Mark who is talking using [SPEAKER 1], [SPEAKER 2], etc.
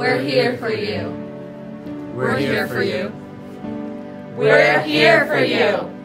[SPEAKER 1] We're here for you.
[SPEAKER 2] We're here for you.
[SPEAKER 1] We're here for you.